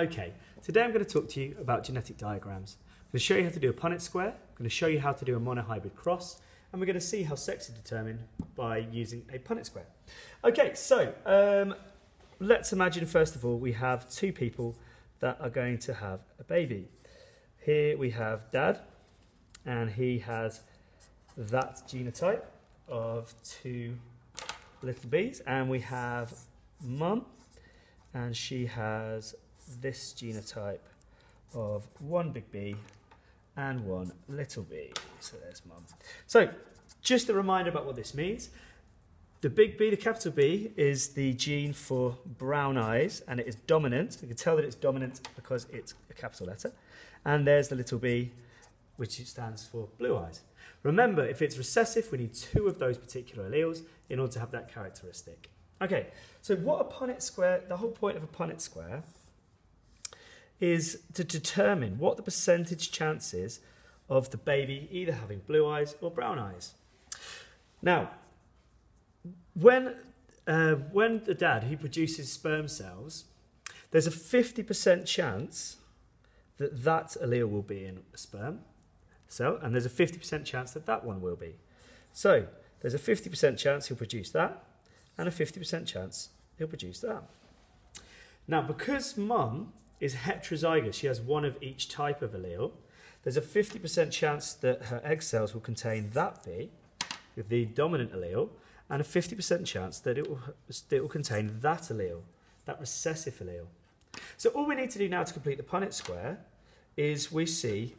Okay, today I'm going to talk to you about genetic diagrams. I'm going to show you how to do a Punnett square, I'm going to show you how to do a monohybrid cross, and we're going to see how sex is determined by using a Punnett square. Okay, so um, let's imagine first of all we have two people that are going to have a baby. Here we have dad, and he has that genotype of two little b's, and we have mum, and she has this genotype of one big B and one little b. So there's mum. So just a reminder about what this means. The big B, the capital B, is the gene for brown eyes and it is dominant. You can tell that it's dominant because it's a capital letter. And there's the little b, which stands for blue eyes. Remember, if it's recessive, we need two of those particular alleles in order to have that characteristic. Okay, so what a Punnett square, the whole point of a Punnett square is to determine what the percentage chance is of the baby either having blue eyes or brown eyes. Now, when, uh, when the dad he produces sperm cells, there's a 50% chance that that allele will be in a sperm cell, and there's a 50% chance that that one will be. So, there's a 50% chance he'll produce that, and a 50% chance he'll produce that. Now, because mum is heterozygous, she has one of each type of allele, there's a 50% chance that her egg cells will contain that B, the dominant allele, and a 50% chance that it will, it will contain that allele, that recessive allele. So all we need to do now to complete the Punnett square is we see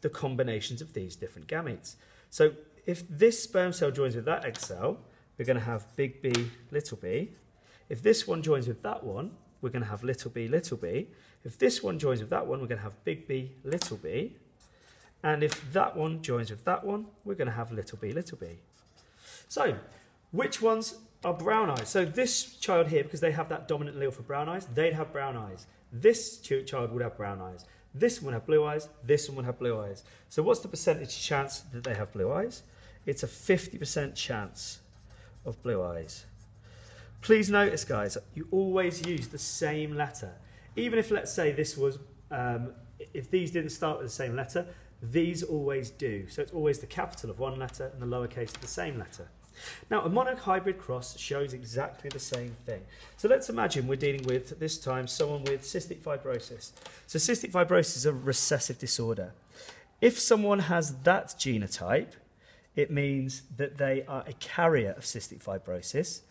the combinations of these different gametes. So if this sperm cell joins with that egg cell, we're going to have big B, little b. If this one joins with that one, we're going to have little b, little b. If this one joins with that one, we're going to have big B, little b. And if that one joins with that one, we're going to have little b, little b. So, which ones are brown eyes? So this child here, because they have that dominant allele for brown eyes, they'd have brown eyes. This child would have brown eyes. This one would have blue eyes. This one would have blue eyes. So what's the percentage chance that they have blue eyes? It's a 50% chance of blue eyes. Please notice, guys, you always use the same letter. Even if, let's say, this was, um, if these didn't start with the same letter, these always do. So it's always the capital of one letter and the lowercase of the same letter. Now, a monohybrid cross shows exactly the same thing. So let's imagine we're dealing with, this time, someone with cystic fibrosis. So cystic fibrosis is a recessive disorder. If someone has that genotype, it means that they are a carrier of cystic fibrosis,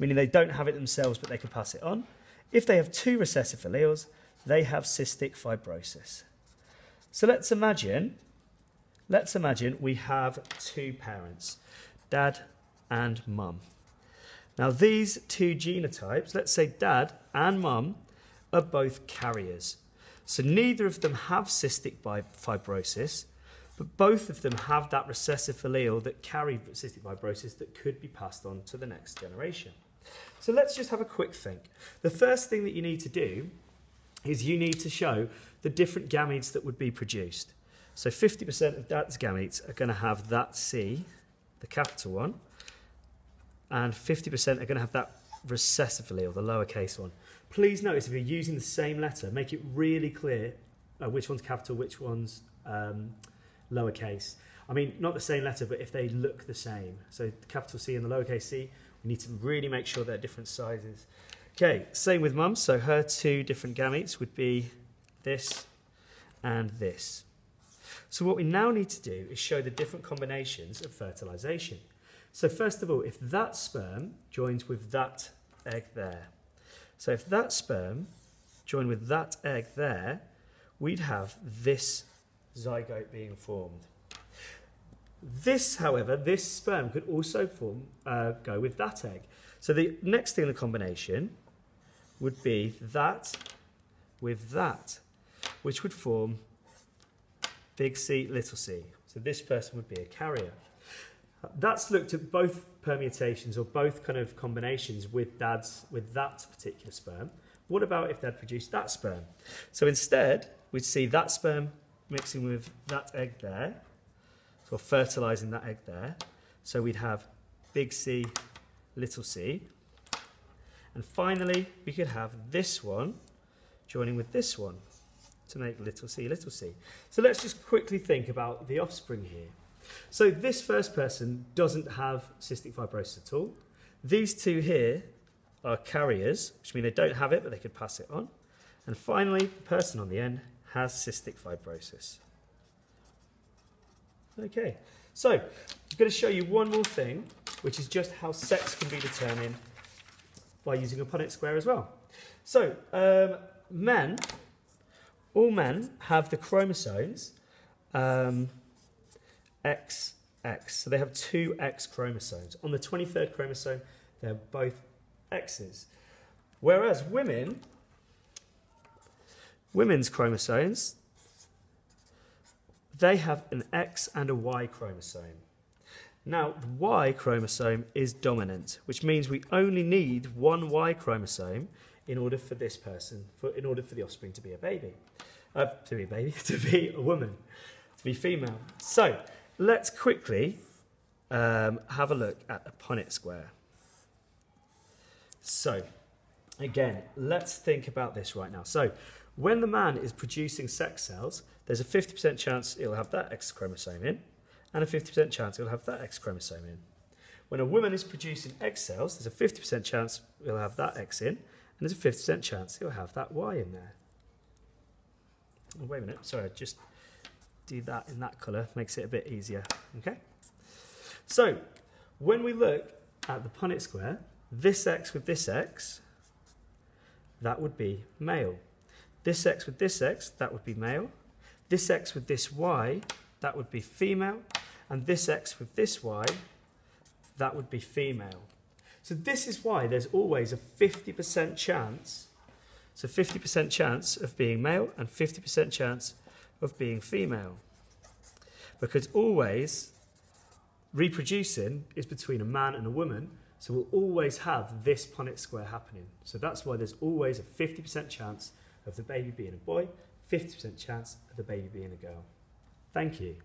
meaning they don't have it themselves but they can pass it on. If they have two recessive alleles, they have cystic fibrosis. So let's imagine, let's imagine we have two parents, dad and mum. Now these two genotypes, let's say dad and mum, are both carriers. So neither of them have cystic fibrosis, but both of them have that recessive allele that carry cystic fibrosis that could be passed on to the next generation. So let's just have a quick think. The first thing that you need to do is you need to show the different gametes that would be produced. So 50% of dad's gametes are going to have that C, the capital one, and 50% are going to have that recessive allele, the lowercase one. Please notice if you're using the same letter, make it really clear uh, which one's capital, which one's um, lowercase. I mean, not the same letter, but if they look the same. So capital C and the lowercase c, we need to really make sure they're different sizes. Okay, same with mum. So her two different gametes would be this and this. So what we now need to do is show the different combinations of fertilization. So first of all, if that sperm joins with that egg there, so if that sperm joined with that egg there, we'd have this zygote being formed. This, however, this sperm could also form, uh, go with that egg. So the next thing in the combination would be that with that, which would form big C, little c. So this person would be a carrier. That's looked at both permutations or both kind of combinations with dad's with that particular sperm. What about if dad produced that sperm? So instead, we'd see that sperm mixing with that egg there. We're fertilizing that egg there. So we'd have big C, little c. And finally, we could have this one joining with this one to make little c, little c. So let's just quickly think about the offspring here. So this first person doesn't have cystic fibrosis at all. These two here are carriers, which mean they don't have it, but they could pass it on. And finally, the person on the end has cystic fibrosis. Okay, so I'm going to show you one more thing, which is just how sex can be determined by using a Punnett square as well. So, um, men, all men have the chromosomes um, XX. So they have two X chromosomes. On the 23rd chromosome, they're both X's. Whereas women, women's chromosomes, they have an X and a Y chromosome. Now, the Y chromosome is dominant, which means we only need one Y chromosome in order for this person, for, in order for the offspring to be a baby. Uh, to be a baby, to be a woman, to be female. So, let's quickly um, have a look at the Punnett square. So, again, let's think about this right now. So, when the man is producing sex cells, there's a 50% chance he'll have that X chromosome in, and a 50% chance he'll have that X chromosome in. When a woman is producing X cells, there's a 50% chance he'll have that X in, and there's a 50% chance he'll have that Y in there. Oh, wait a minute, sorry, just do that in that colour, makes it a bit easier. Okay? So, when we look at the Punnett square, this X with this X, that would be male. This X with this X, that would be male. This X with this Y, that would be female. And this X with this Y, that would be female. So this is why there's always a 50% chance, so 50% chance of being male and 50% chance of being female. Because always reproducing is between a man and a woman, so we'll always have this Punnett square happening. So that's why there's always a 50% chance of the baby being a boy, 50% chance of the baby being a girl. Thank you.